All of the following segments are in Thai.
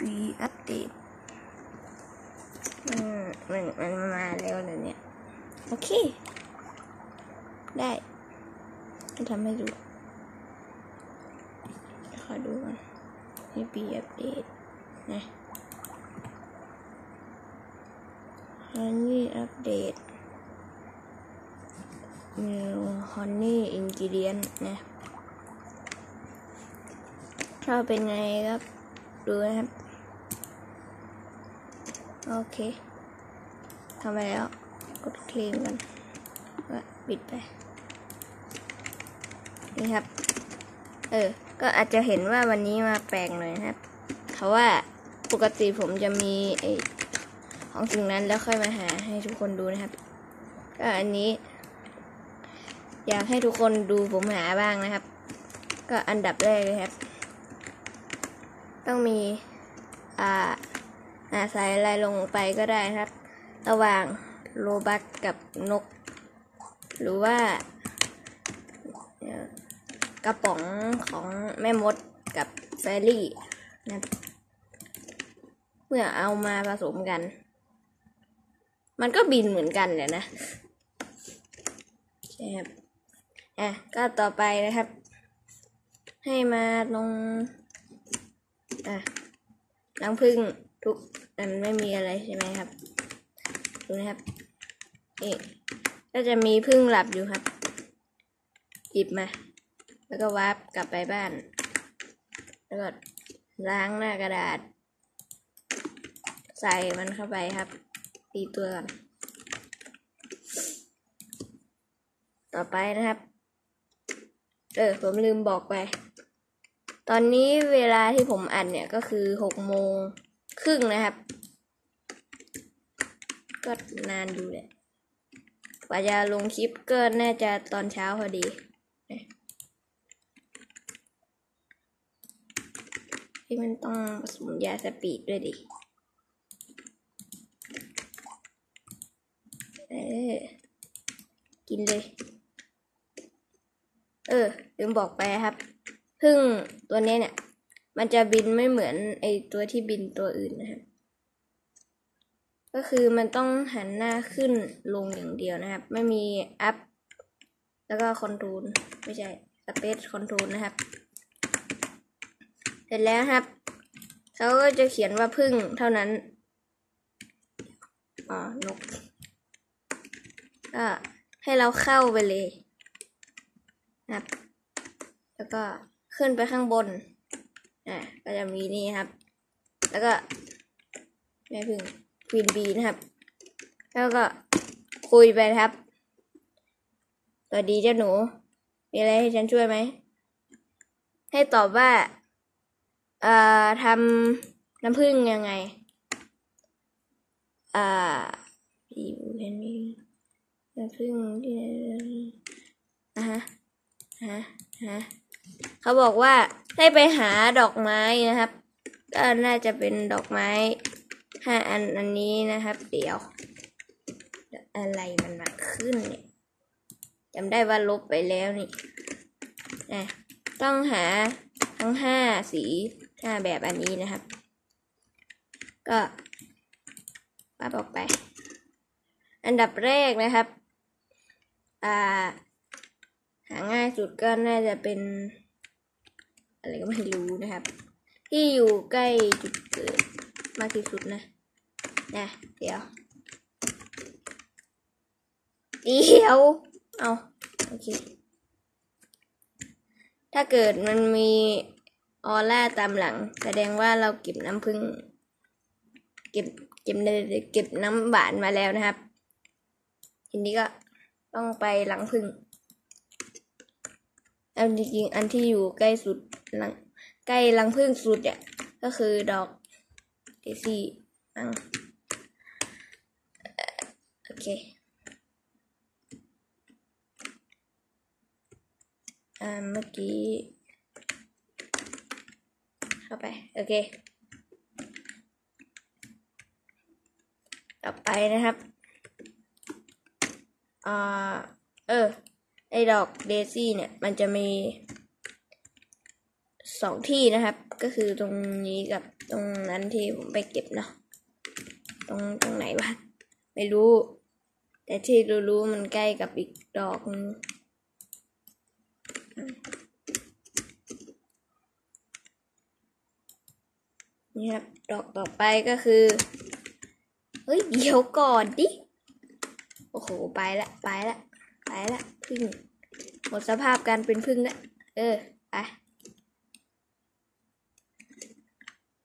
ปีอัปเดตมันมันมันมาแล้วเลยเนี่ย โอเค ได้จะทำให้ดู ขอดูก่อนให้ปีอัปเดตนะฮันนี่อัปเดตมีฮันนี่อินกิเดียนนะถ้าเป็นไงครับ ดูนะครับ โอเคทำไปแล้ว กดเคลมกันก็ปิดไป นี่ครับ เออ ก็อาจจะเห็นว่าวันนี้มาแปลกหน่อยนะครับ เพราะว่าปกติผมจะมีไอของสิ่งนั้นแล้วค่อยมาหาให้ทุกคนดูนะครับ ก็อันนี้ อยากให้ทุกคนดูผมหาบ้างนะครับ ก็อันดับแรกเลยครับ ต้องมี อ่า หาใส่อะไรลงไปก็ได้ครับ ระหว่างโรบัสกับนก หรือว่ากระป๋องของแม่มดกับแฟรี่นะเมื่อเอามาผสมกัน มันก็บินเหมือนกันเลยนะใช่ครับอะก็ต่อไปนะครับ ให้มาลงอะน้ำผึ้ง ทุกอันไม่มีอะไรใช่ไหมครับดูนะครับนี่ก็จะมีพึ่งหลับอยู่ครับ หยิบมา แล้วก็วาร์ปกลับไปบ้าน แล้วก็ล้างหน้ากระดาษ ใส่มันเข้าไปครับ ตีตัวก่อน ต่อไปนะครับ เออ ผมลืมบอกไป ตอนนี้เวลาที่ผมอัดเนี่ยก็คือหกโมง ครึ่งนะครับ ก็นานอยู่แหละกว่าจะลงคลิปก็น่าจะตอนเช้าพอดี ที่มันต้องผสมยา speed ด้วยดิเออกินเลย เออลืมบอกไปครับ ผึ้งตัวนี้เนี่ย มันจะบินไม่เหมือนไอตัวที่บินตัวอื่นนะครับ ก็คือมันต้องหันหน้าขึ้นลงอย่างเดียวนะครับ ไม่มี up แล้วก็ controlไม่ใช่สเปซคอนโทรลนะครับ เสร็จแล้วครับเขาก็จะเขียนว่าพึ่งเท่านั้นอ๋อนกก็ให้เราเข้าไปเลยนะครับ แล้วก็ขึ้นไปข้างบน อะก็จะมีนี่ครับ แล้วก็แม่พึ่งควีนบีนะครับ แล้วก็คุยไปครับสวัสดีเจ้าหนู มีอะไรให้ฉันช่วยไหม ให้ตอบว่า เอ่อทำน้ำผึ้งยังไง อ่าพี่เห็นมีน้ำผึ้งที่ไหนอะฮะฮะฮะเขาบอกว่า ให้ไปหาดอกไม้นะครับ ก็น่าจะเป็นดอกไม้ห้าอันอันนี้นะครับ เดี๋ยว อะไรมันมาขึ้นเนี่ยจำได้ว่าลบไปแล้วนี่นะต้องหาทั้งห้าสีห้าแบบอันนี้นะครับ ก็มาบอกไป อันดับแรกนะครับ อ่า หาง่ายสุดก็น่าจะเป็น อะไรก็ไม่รู้นะครับ ที่อยู่ใกล้จุดเกิดมากที่สุดนะนะเดี๋ยว เดี๋ยว เอาโอเค ถ้าเกิดมันมีออร่าตามหลัง แสดงว่าเราเก็บน้ำผึ้งเก็บเก็บเก็บน้ำหวานมาแล้วนะครับ ทีนี้ก็ต้องไปหลังผึ้งเอาจริงๆอันที่อยู่ใกล้สุด หลังใกล้รังผึ้งสุดเนี่ยก็คือดอกเดซี่อังโอเคอ่าเมื่อกี้ เข้าไป โอเค ต่อไปนะครับอ่าเออ ไอ้ดอกเดซี่เนี่ย มันจะมี สองที่นะครับ ก็คือตรงนี้กับตรงนั้นที่ผมไปเก็บเนาะตรงตรงไหนวะไม่รู้ แต่ที่รู้ๆมันใกล้กับอีกดอกนึงนี่ครับดอกต่อไปก็คือ เฮ้ย เดี๋ยวก่อนดิ โอ้โห ไปละ ไปละ ไปละพึ่งหมดสภาพการเป็นพึ่งละ เออ ไป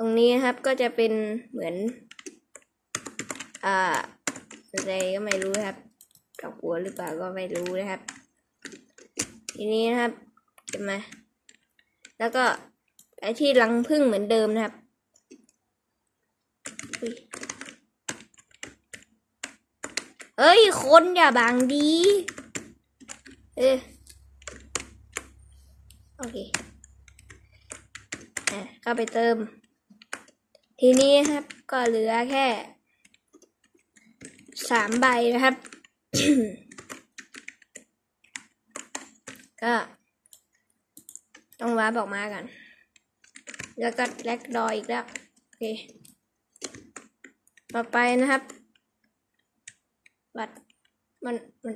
ตรงนี้ครับก็จะเป็นเหมือน อ่าอะไรก็ไม่รู้ครับดอกบัวหรือเปล่าก็ไม่รู้นะครับ ทีนี้นะครับเห็นไหมแล้วก็ไอที่รังพึ่งเหมือนเดิมนะครับเฮ้ย คนอย่าบังดี เออโอเคอะเข้าไปเติม ทีนี้ครับก็เหลือแค่สามใบนะครับ ก็ ต้องวาร์ปออกมากัน แล้วก็แลกดอยอีกแล้ว โอเค ต่อไปนะครับ บัตรมันมัน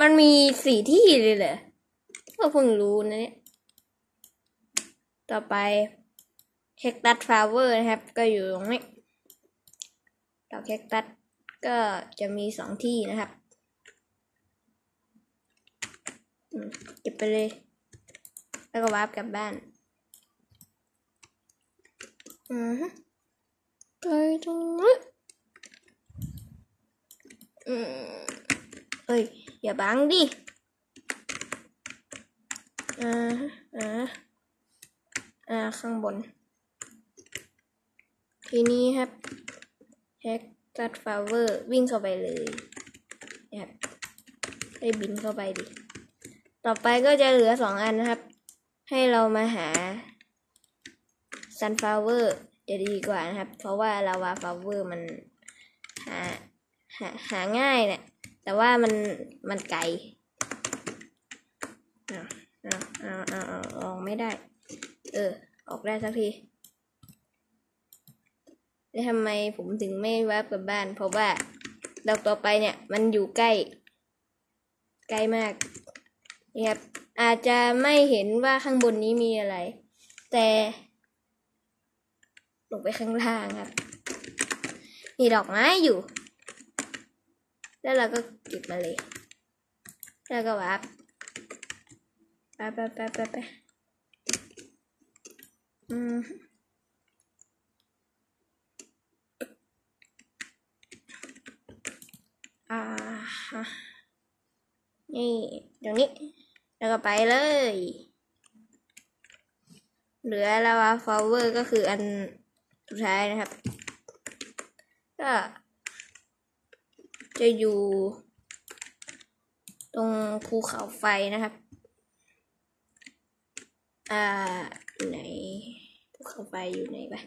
มันมีสี่ที่เลยเหรอก็เพิ่งรู้นะเนี่ย ต่อไป แคคตัสฟลาเวอร์นะครับ ก็อยู่ตรงนี้ดอกแคคตัสก็จะมีสองที่นะครับเก็บไปเลย แล้วก็วาร์ปกลับบ้าน อือฮึไปตรงนี้อืมเอ้ย อย่าบังดิอ่าอ่าอ่าข้างบน ทีนี้ครับแฮกตัดฟาเวอร์วิ่งเข้าไปเลยนะครับให้บินเข้าไปดิ ต่อไปก็จะเหลือสองอันนะครับ ให้เรามาหา sunflower จะดีกว่านะครับ เพราะว่า lava flower มันหาหาหาง่ายเนี่ยแต่ว่ามันมันไกลเอาเอาเอาเอาออกไม่ได้ เออ ออกได้สักที แล้วทำไมผมถึงไม่ warp กลับบ้าน เพราะว่าดอกต่อไปเนี่ย มันอยู่ใกล้ ใกล้มากนี่ครับอาจจะไม่เห็นว่าข้างบนนี้มีอะไร แต่ลงไปข้างล่างครับ มีดอกไม้อยู่ แล้วเราก็เก็บมาเลย แล้วก็วับไปไปไปไปไปอืม อ่าฮะ นี่ ตรงนี้ แล้วก็ไปเลย เหลือ lava flower ก็คืออันสุดท้ายนะครับ ก็จะอยู่ ตรงภูเขาไฟนะครับ อ่า อยู่ไหนภูเขาไฟอยู่ไหนปะ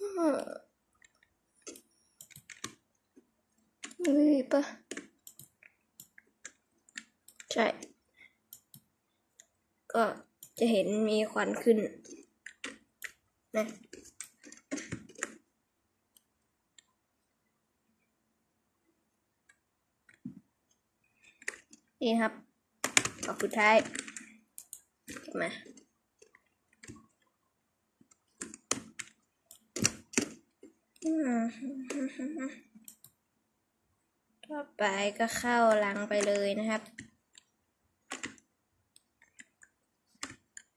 อืมเฮ้ย ปะใช่ ก็จะเห็นมีควันขึ้นนะนี่ครับดอกสุดท้ายมาอืม ต่อไปก็เข้าลังไปเลยนะครับ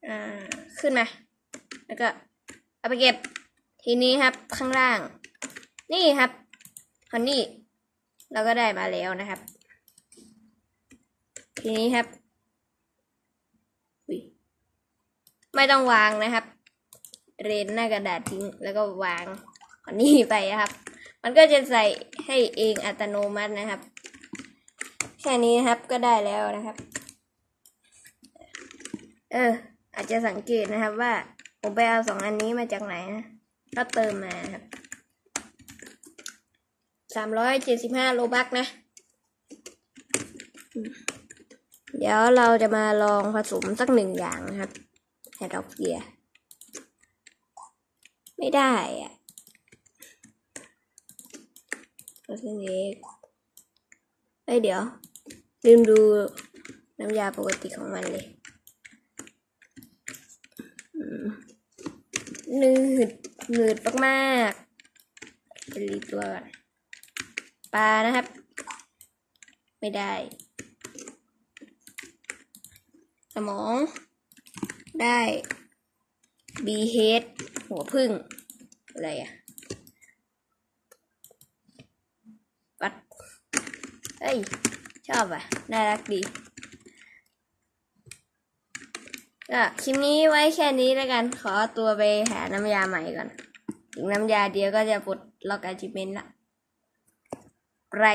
อ่า ขึ้นมา แล้วก็ เอาไปเก็บ ทีนี้ครับข้างล่าง นี่ครับคอนนี่เราก็ได้มาแล้วนะครับ ทีนี้ครับ ไม่ต้องวางนะครับ เรนหน้ากระดาษทิ้งแล้วก็วางคอนนี่ไปครับ มันก็จะใส่ให้เองอัตโนมัตินะครับ แค่นี้นะครับก็ได้แล้วนะครับ เออ อาจจะสังเกตนะครับว่าผมไปเอาสองอันนี้มาจากไหนนะก็เติมมาครับสามร้อยเจ็ดสิบห้าโลบักนะ เดี๋ยวเราจะมาลองผสมสักหนึ่งอย่างนะครับแฮดอกเกียไม่ได้อะ ตัวเส้นเล็กเอ้ยเดี๋ยว ลืมดูน้ำยาปกติของมันเลยหนืดหนืดมากๆไปรีตัวก่อนปลานะครับ ไม่ได้ สมอง ได้ B H หัวพึ่ง อะไรอะปัด เอ้ย ชอบอะ น่ารักดีก็คลิปนี้ไว้แค่นี้แล้วกัน ขอตัวไปหาน้ำยาใหม่ก่อน ถึงน้ำยาเดียวก็จะปลดล็อกอาจิเมนละไร